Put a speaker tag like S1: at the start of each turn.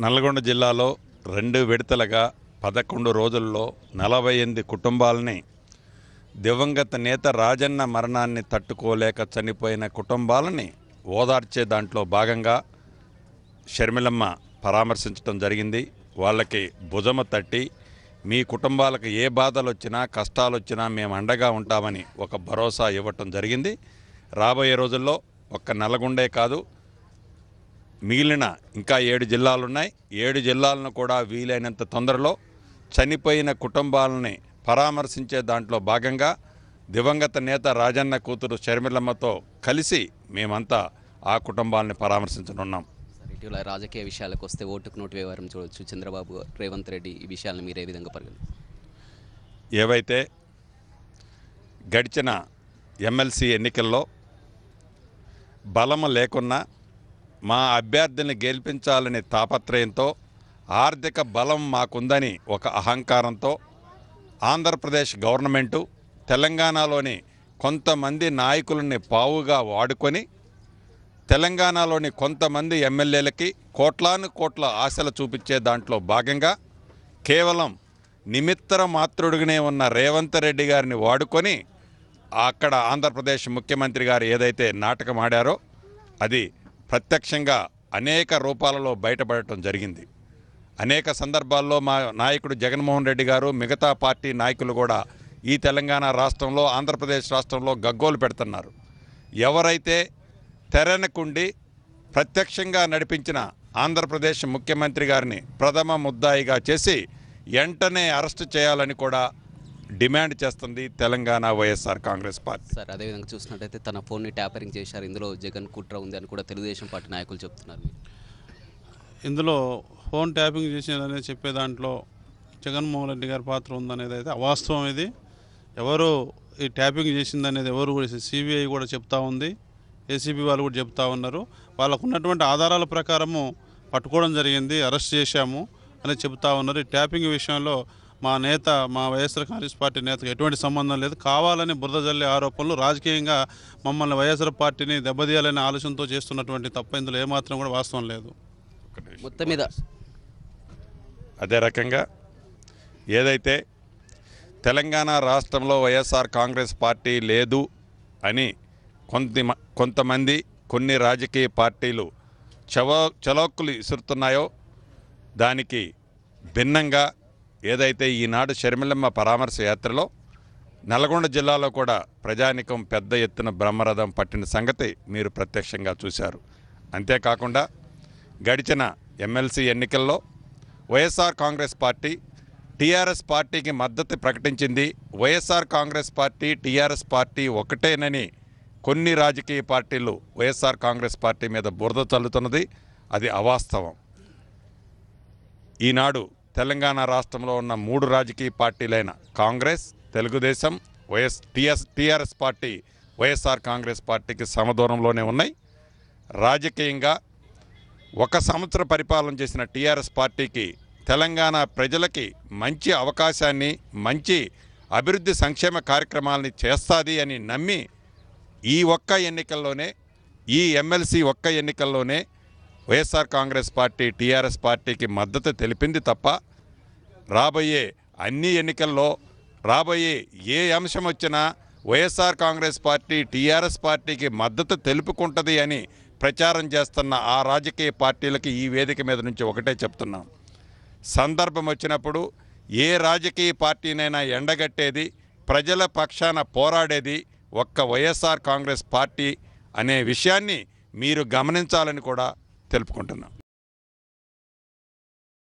S1: నల్గొండ జిల్లాలో రెండు విడతలుగా పదకొండు రోజుల్లో నలభై ఎనిమిది కుటుంబాలని దివంగత నేత రాజన్న మరణాన్ని తట్టుకోలేక చనిపోయిన కుటుంబాలని ఓదార్చే దాంట్లో భాగంగా షర్మిలమ్మ పరామర్శించడం జరిగింది. వాళ్ళకి భుజమ తట్టి మీ కుటుంబాలకు ఏ బాధలు వచ్చినా కష్టాలు వచ్చినా మేము అండగా ఉంటామని ఒక భరోసా ఇవ్వటం జరిగింది. రాబోయే రోజుల్లో ఒక్క నల్గొండే కాదు మిగిలిన ఇంకా ఏడు జిల్లాలు ఉన్నాయి ఏడు జిల్లాలను కూడా వీలైనంత తొందరలో చనిపోయిన కుటుంబాలని పరామర్శించే దాంట్లో భాగంగా దివంగత నేత రాజన్న కూతురు షర్మిలమ్మతో కలిసి మేమంతా ఆ కుటుంబాలని పరామర్శించనున్నాం.
S2: ఇటీవల రాజకీయ విషయాలకు వస్తే ఓటుకు నోటు వ్యవహారం చూడొచ్చు. చంద్రబాబు రేవంత్ రెడ్డి ఈ విషయాలను మీరు ఏ విధంగా పరిగణి
S1: ఏవైతే గడిచిన ఎమ్మెల్సీ ఎన్నికల్లో బలము లేకున్నా మా అభ్యర్థిని గెలిపించాలనే తాపత్రయంతో ఆర్థిక బలం మాకుందని ఒక అహంకారంతో ఆంధ్రప్రదేశ్ గవర్నమెంటు తెలంగాణలోని కొంతమంది నాయకులని పావుగా వాడుకొని తెలంగాణలోని కొంతమంది ఎమ్మెల్యేలకి కోట్లాను కోట్ల ఆశలు చూపించే దాంట్లో భాగంగా కేవలం నిమిత్తర మాత్రుడిగానే ఉన్న రేవంత్ రెడ్డి గారిని వాడుకొని అక్కడ ఆంధ్రప్రదేశ్ ముఖ్యమంత్రి గారు ఏదైతే నాటకం ఆడారో అది ప్రత్యక్షంగా అనేక రూపాలలో బయటపడటం జరిగింది. అనేక సందర్భాల్లో మా నాయకుడు జగన్మోహన్ రెడ్డి గారు మిగతా పార్టీ నాయకులు కూడా ఈ తెలంగాణ రాష్ట్రంలో ఆంధ్రప్రదేశ్ రాష్ట్రంలో గగ్గోలు పెడుతున్నారు. ఎవరైతే తెరనకుండి ప్రత్యక్షంగా నడిపించిన ఆంధ్రప్రదేశ్ ముఖ్యమంత్రి గారిని ప్రథమ ముద్దాయిగా చేసి వెంటనే అరెస్టు చేయాలని కూడా డిమాండ్ చేస్తుంది తెలంగాణ వైఎస్ఆర్ కాంగ్రెస్ పార్టీ.
S2: సార్ అదేవిధంగా చూసినట్టయితే తన ఫోన్ని ట్యాపరింగ్ చేశారు. ఇందులో జగన్ కుట్ర ఉంది అని కూడా తెలుగుదేశం పార్టీ నాయకులు చెప్తున్నారు.
S3: ఇందులో ఫోన్ ట్యాపింగ్ చేసినదని చెప్పే దాంట్లో జగన్మోహన్ రెడ్డి గారి పాత్ర ఉందనేది అయితే అవాస్తవం ఇది. ఎవరు ఈ ట్యాపింగ్ చేసిందనేది ఎవరు కూడా సిబిఐ కూడా చెప్తా ఉంది. ఏసీబీ వాళ్ళు కూడా చెప్తా ఉన్నారు. వాళ్ళకు ఉన్నటువంటి ఆధారాల ప్రకారము పట్టుకోవడం జరిగింది. అరెస్ట్ చేశాము అని చెప్తా ఉన్నారు. ఈ ట్యాపింగ్ విషయంలో మా నేత మా వైఎస్ఆర్ కాంగ్రెస్ పార్టీ నేతకు ఎటువంటి సంబంధం లేదు. కావాలని బురద జల్లే ఆరోపణలు రాజకీయంగా మమ్మల్ని వైఎస్ఆర్ పార్టీని దెబ్బతీయాలనే ఆలోచనతో చేస్తున్నటువంటి తప్ప ఇందులో ఏమాత్రం కూడా వాస్తవం లేదు.
S2: మొత్తం మీద.
S1: అదే రకంగా ఏదైతే తెలంగాణ రాష్ట్రంలో వైఎస్ఆర్ కాంగ్రెస్ పార్టీ లేదు అని కొంత కొంతమంది కొన్ని రాజకీయ పార్టీలు చవ చలోక్కులు ఇసురుతున్నాయో దానికి భిన్నంగా ఏదైతే ఈనాడు షర్మిలమ్మ పరామర్శ యాత్రలో నల్గొండ జిల్లాలో కూడా ప్రజానికం పెద్ద ఎత్తున బ్రహ్మరథం పట్టిన సంగతి మీరు ప్రత్యక్షంగా చూశారు. అంతేకాకుండా గడిచిన ఎమ్మెల్సీ ఎన్నికల్లో వైఎస్ఆర్ కాంగ్రెస్ పార్టీ టీఆర్ఎస్ పార్టీకి మద్దతు ప్రకటించింది. YSR Congress party TRS party ఒకటేనని కొన్ని రాజకీయ పార్టీలు వైఎస్ఆర్ కాంగ్రెస్ పార్టీ మీద బురద చల్లుతున్నది. అది అవాస్తవం. ఈనాడు తెలంగాణ రాష్ట్రంలో ఉన్న మూడు రాజకీయ పార్టీలైన కాంగ్రెస్ తెలుగుదేశం వైఎస్ టిఎస్ టీఆర్ఎస్ పార్టీ వైఎస్ఆర్ కాంగ్రెస్ పార్టీకి సమదూరంలోనే ఉన్నాయి. రాజకీయంగా ఒక సంవత్సర పరిపాలన చేసిన టీఆర్ఎస్ పార్టీకి తెలంగాణ ప్రజలకి మంచి అవకాశాన్ని మంచి అభివృద్ధి సంక్షేమ కార్యక్రమాలని చేస్తుంది అని నమ్మి ఈ ఒక్క ఎన్నికల్లోనే ఈ ఎమ్మెల్సీ ఒక్క ఎన్నికల్లోనే వైఎస్ఆర్ కాంగ్రెస్ పార్టీ టీఆర్ఎస్ పార్టీకి మద్దతు తెలిపింది తప్ప రాబోయే అన్ని ఎన్నికల్లో రాబోయే ఏ అంశం వచ్చినా వైఎస్ఆర్ కాంగ్రెస్ పార్టీ టీఆర్ఎస్ పార్టీకి మద్దతు తెలుపుకుంటుంది అని ప్రచారం చేస్తున్న ఆ రాజకీయ పార్టీలకి ఈ వేదిక మీద నుంచి ఒకటే చెప్తున్నాం. సందర్భం వచ్చినప్పుడు ఏ రాజకీయ పార్టీనైనా ఎండగట్టేది ప్రజల పక్షాన పోరాడేది ఒక్క వైఎస్ఆర్ కాంగ్రెస్ పార్టీ అనే విషయాన్ని మీరు గమనించాలని కూడా తెలుపుకుంటున్నాం.